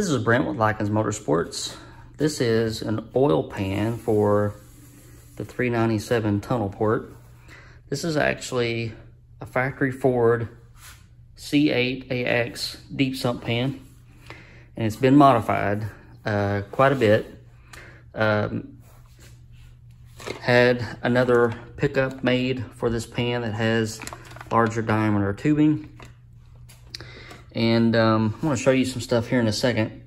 This is Brent with Lykins Motorsports. This is an oil pan for the 397 tunnel port. This is actually a factory Ford C8AX deep sump pan and it's been modified uh, quite a bit. Um, had another pickup made for this pan that has larger diameter tubing. And um, I'm gonna show you some stuff here in a second.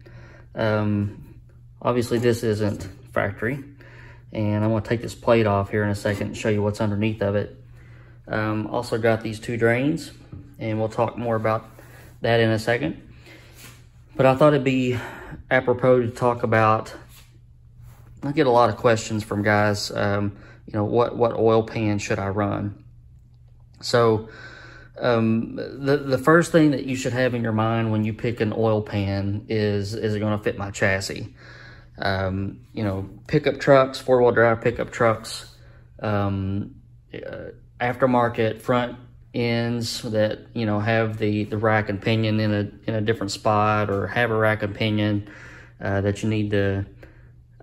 Um, obviously this isn't factory. And I'm gonna take this plate off here in a second and show you what's underneath of it. Um, also got these two drains and we'll talk more about that in a second. But I thought it'd be apropos to talk about, I get a lot of questions from guys, um, you know, what, what oil pan should I run? So um, the, the first thing that you should have in your mind when you pick an oil pan is, is it gonna fit my chassis? Um, you know, pickup trucks, four-wheel drive pickup trucks, um, uh, aftermarket front ends that you know have the the rack and pinion in a in a different spot or have a rack and pinion uh, that you need to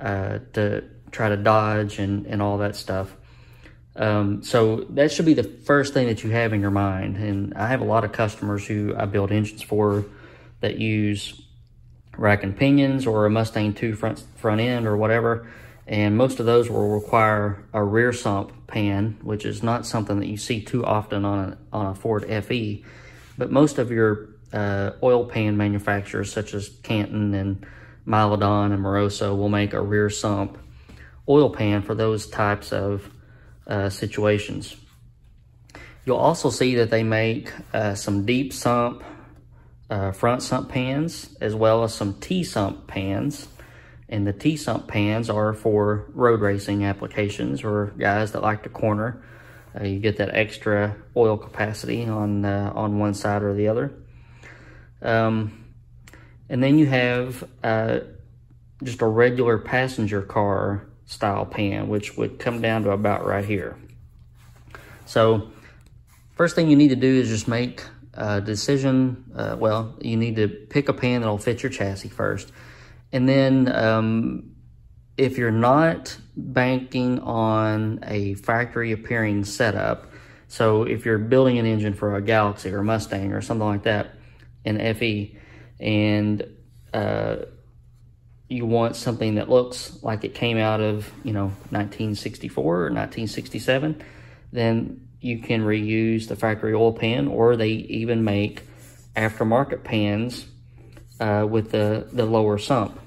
uh, to try to dodge and and all that stuff. Um, so that should be the first thing that you have in your mind. And I have a lot of customers who I build engines for that use rack and pinions or a Mustang 2 front front end or whatever. And most of those will require a rear sump pan, which is not something that you see too often on a, on a Ford FE. But most of your uh, oil pan manufacturers, such as Canton and Milodon and Moroso, will make a rear sump oil pan for those types of situations. You'll also see that they make uh, some deep sump uh, front sump pans, as well as some T-sump pans. And the T-sump pans are for road racing applications or guys that like to corner. Uh, you get that extra oil capacity on uh, on one side or the other. Um, and then you have uh, just a regular passenger car style pan, which would come down to about right here. So first thing you need to do is just make a decision. Uh, well, you need to pick a pan that'll fit your chassis first. And then um, if you're not banking on a factory appearing setup, so if you're building an engine for a Galaxie or a Mustang or something like that, an FE, and uh, you want something that looks like it came out of, you know, 1964 or 1967, then you can reuse the factory oil pan or they even make aftermarket pans uh, with the, the lower sump.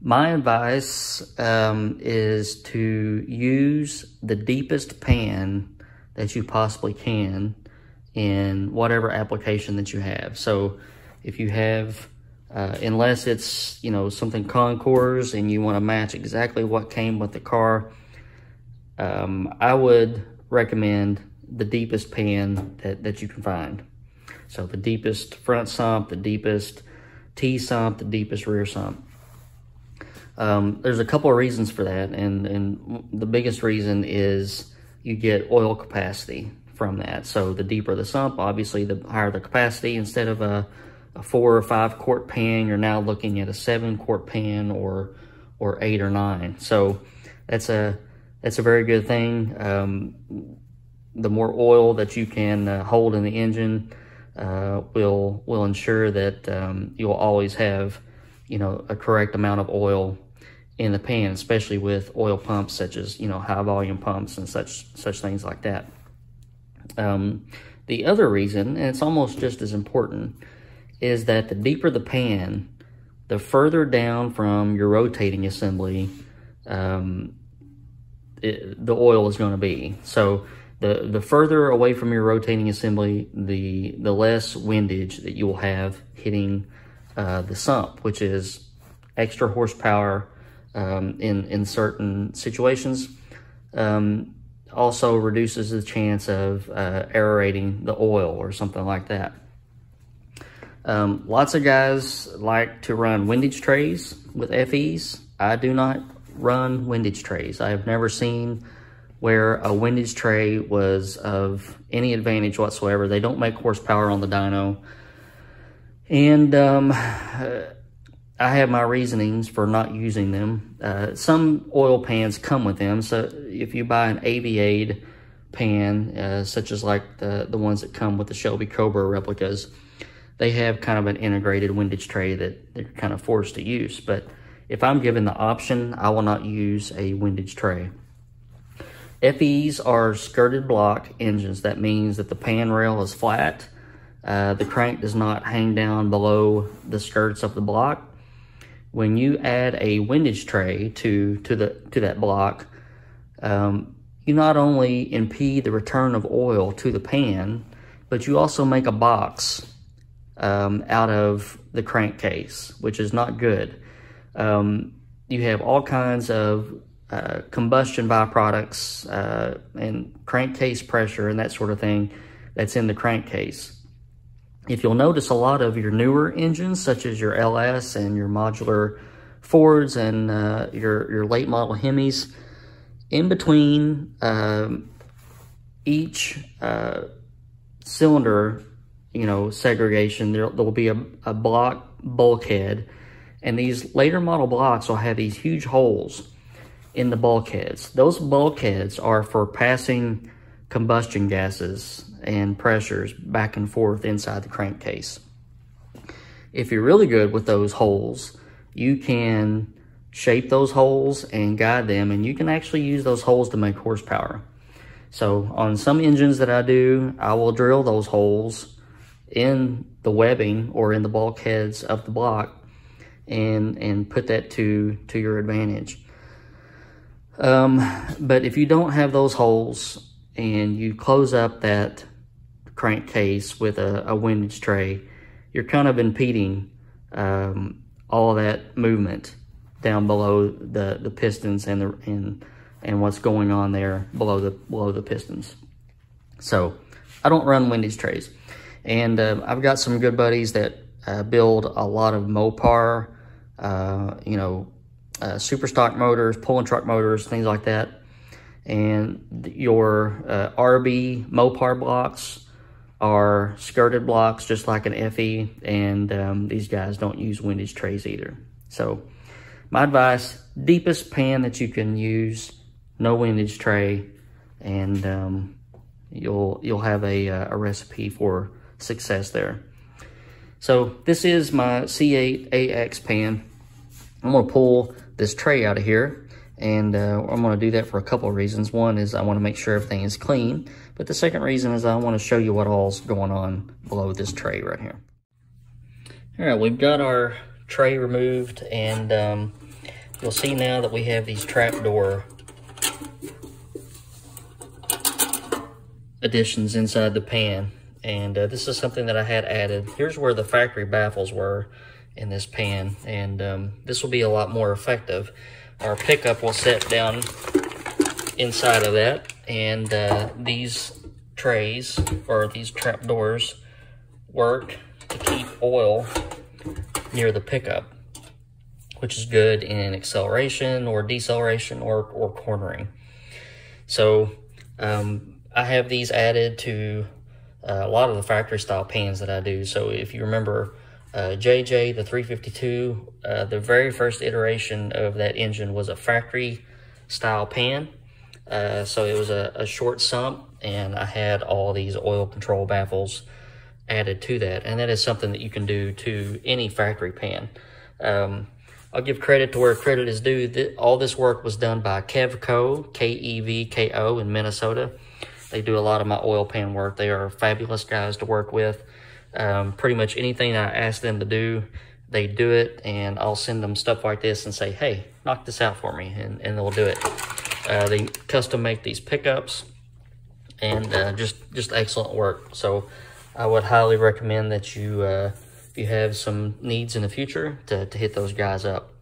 My advice um, is to use the deepest pan that you possibly can in whatever application that you have. So if you have, uh, unless it's, you know, something concours and you want to match exactly what came with the car, um, I would recommend the deepest pan that, that you can find. So the deepest front sump, the deepest T sump, the deepest rear sump. Um, there's a couple of reasons for that, and, and the biggest reason is you get oil capacity from that. So the deeper the sump, obviously the higher the capacity. Instead of a, a four or five quart pan, you're now looking at a seven quart pan or or eight or nine. So that's a that's a very good thing. Um, the more oil that you can uh, hold in the engine uh, will will ensure that um, you'll always have you know a correct amount of oil in the pan, especially with oil pumps such as, you know, high volume pumps and such, such things like that. Um, the other reason, and it's almost just as important, is that the deeper the pan, the further down from your rotating assembly um, it, the oil is going to be. So the, the further away from your rotating assembly, the, the less windage that you will have hitting uh, the sump, which is extra horsepower um, in, in certain situations. Um, also reduces the chance of uh, aerating the oil or something like that. Um, lots of guys like to run windage trays with FEs. I do not run windage trays. I have never seen where a windage tray was of any advantage whatsoever. They don't make horsepower on the dyno. And um, I have my reasonings for not using them. Uh, some oil pans come with them. So if you buy an Aviaid pan, uh, such as like the, the ones that come with the Shelby Cobra replicas, they have kind of an integrated windage tray that they're kind of forced to use. But if I'm given the option, I will not use a windage tray. FEs are skirted block engines. That means that the pan rail is flat. Uh, the crank does not hang down below the skirts of the block. When you add a windage tray to, to, the, to that block, um, you not only impede the return of oil to the pan, but you also make a box um, out of the crankcase, which is not good. Um, you have all kinds of uh, combustion byproducts uh, and crankcase pressure and that sort of thing that's in the crankcase. If you'll notice a lot of your newer engines, such as your LS and your modular Fords and uh, your, your late model Hemis, in between um, each uh, cylinder, you know, segregation, there, there will be a, a block bulkhead and these later model blocks will have these huge holes in the bulkheads. Those bulkheads are for passing combustion gases and pressures back and forth inside the crankcase. If you're really good with those holes, you can shape those holes and guide them and you can actually use those holes to make horsepower. So on some engines that I do, I will drill those holes in the webbing or in the bulkheads of the block and and put that to to your advantage. Um, but if you don't have those holes and you close up that crankcase with a, a windage tray, you're kind of impeding um, all that movement down below the, the pistons and the and and what's going on there below the below the pistons. So I don't run windage trays, and uh, I've got some good buddies that uh, build a lot of Mopar, uh, you know, uh, super stock motors, pulling truck motors, things like that. And your uh, RB Mopar blocks are skirted blocks, just like an FE, and um, these guys don't use windage trays either. So my advice, deepest pan that you can use, no windage tray, and um, you'll you'll have a, uh, a recipe for success there. So this is my C8AX pan. I'm gonna pull this tray out of here and uh, I'm gonna do that for a couple of reasons. One is I wanna make sure everything is clean, but the second reason is I wanna show you what all's going on below this tray right here. All right, we've got our tray removed and um, you'll see now that we have these trapdoor additions inside the pan and uh, this is something that I had added. Here's where the factory baffles were in this pan, and um, this will be a lot more effective. Our pickup will set down inside of that, and uh, these trays, or these trap doors, work to keep oil near the pickup, which is good in acceleration or deceleration or, or cornering. So um, I have these added to a lot of the factory style pans that I do. So if you remember uh, JJ, the 352, uh, the very first iteration of that engine was a factory style pan. Uh, so it was a, a, short sump and I had all these oil control baffles added to that. And that is something that you can do to any factory pan. Um, I'll give credit to where credit is due. All this work was done by Kevko, K-E-V-K-O in Minnesota. They do a lot of my oil pan work. They are fabulous guys to work with. Um, pretty much anything I ask them to do, they do it, and I'll send them stuff like this and say, hey, knock this out for me, and, and they'll do it. Uh, they custom make these pickups, and uh, just, just excellent work. So I would highly recommend that you, uh, if you have some needs in the future, to, to hit those guys up.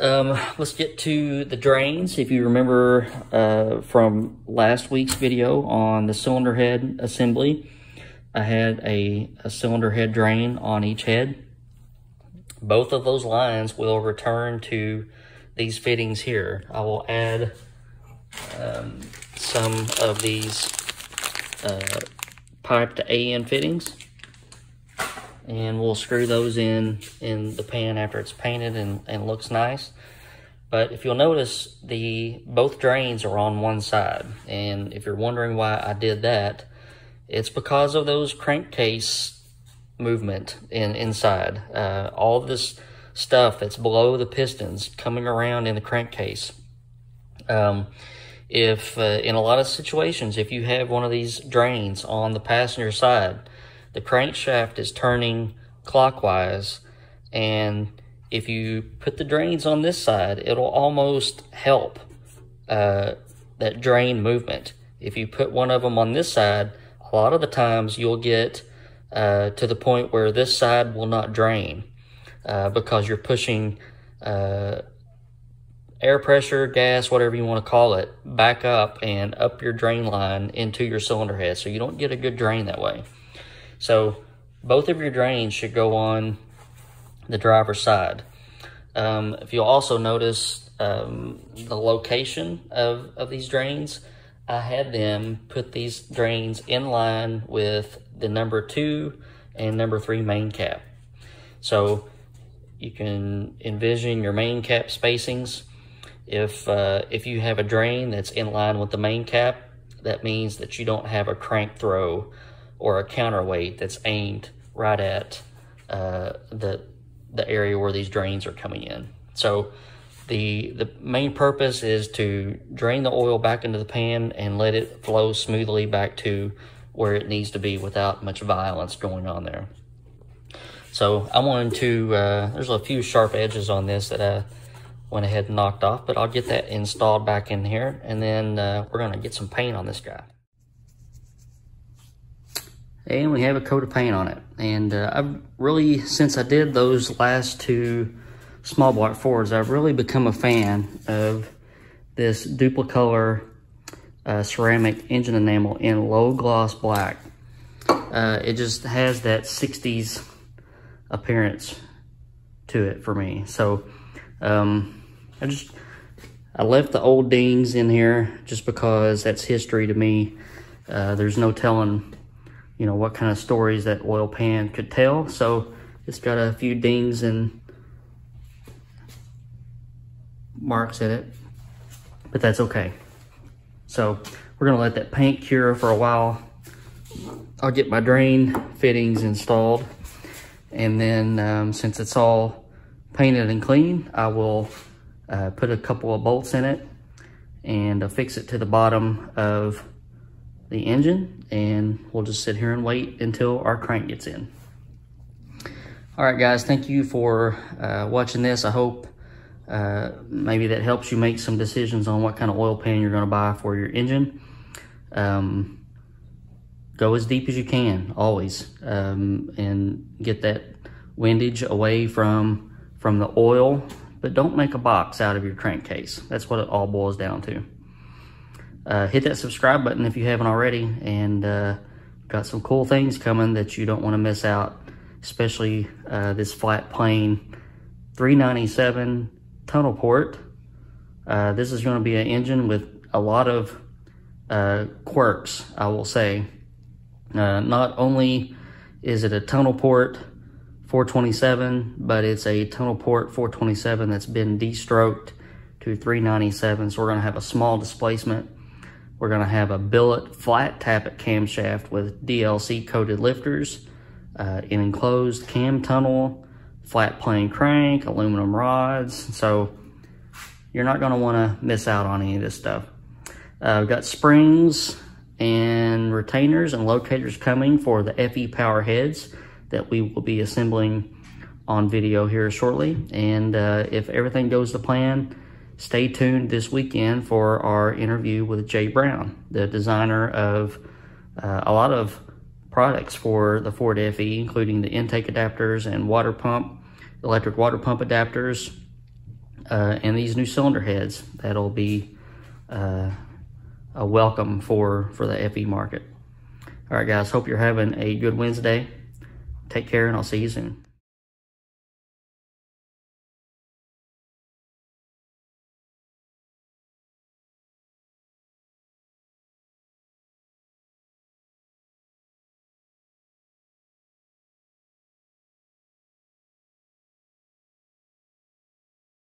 Um, let's get to the drains. If you remember uh, from last week's video on the cylinder head assembly, I had a, a cylinder head drain on each head. Both of those lines will return to these fittings here. I will add um, some of these uh, pipe to AN fittings and we'll screw those in in the pan after it's painted and, and looks nice. But if you'll notice, the both drains are on one side. And if you're wondering why I did that, it's because of those crankcase movement in inside. Uh, all this stuff that's below the pistons coming around in the crankcase. Um, if uh, in a lot of situations, if you have one of these drains on the passenger side, the crankshaft is turning clockwise and if you put the drains on this side, it'll almost help uh, that drain movement. If you put one of them on this side, a lot of the times you'll get uh, to the point where this side will not drain uh, because you're pushing uh, air pressure, gas, whatever you want to call it, back up and up your drain line into your cylinder head. So you don't get a good drain that way. So both of your drains should go on the driver's side. Um, if you'll also notice um, the location of, of these drains, I had them put these drains in line with the number two and number three main cap. So you can envision your main cap spacings. If, uh, if you have a drain that's in line with the main cap, that means that you don't have a crank throw or a counterweight that's aimed right at uh, the, the area where these drains are coming in. So the, the main purpose is to drain the oil back into the pan and let it flow smoothly back to where it needs to be without much violence going on there. So I wanted to, uh, there's a few sharp edges on this that I went ahead and knocked off, but I'll get that installed back in here and then uh, we're gonna get some paint on this guy. And we have a coat of paint on it. And uh, I've really, since I did those last two small block Fords, I've really become a fan of this Duplicolor uh, ceramic engine enamel in low gloss black. Uh, it just has that 60s appearance to it for me. So um, I just, I left the old dings in here just because that's history to me. Uh, there's no telling, you know, what kind of stories that oil pan could tell. So it's got a few dings and marks in it, but that's okay. So we're gonna let that paint cure for a while. I'll get my drain fittings installed. And then um, since it's all painted and clean, I will uh, put a couple of bolts in it and affix it to the bottom of the engine and we'll just sit here and wait until our crank gets in. All right, guys, thank you for uh, watching this. I hope uh, maybe that helps you make some decisions on what kind of oil pan you're going to buy for your engine. Um, go as deep as you can, always, um, and get that windage away from, from the oil, but don't make a box out of your crankcase. That's what it all boils down to. Uh, hit that subscribe button if you haven't already, and uh, got some cool things coming that you don't want to miss out, especially uh, this flat plane 397 tunnel port. Uh, this is going to be an engine with a lot of uh, quirks, I will say. Uh, not only is it a tunnel port 427, but it's a tunnel port 427 that's been de-stroked to 397. So we're going to have a small displacement. We're going to have a billet flat tappet camshaft with DLC coated lifters, uh, an enclosed cam tunnel, flat plane crank, aluminum rods. So you're not gonna wanna miss out on any of this stuff. Uh, we've got springs and retainers and locators coming for the FE power heads that we will be assembling on video here shortly. And uh, if everything goes to plan, stay tuned this weekend for our interview with Jay Brown, the designer of uh, a lot of products for the Ford FE, including the intake adapters and water pump electric water pump adapters, uh, and these new cylinder heads that'll be uh, a welcome for, for the FE market. All right, guys, hope you're having a good Wednesday. Take care, and I'll see you soon.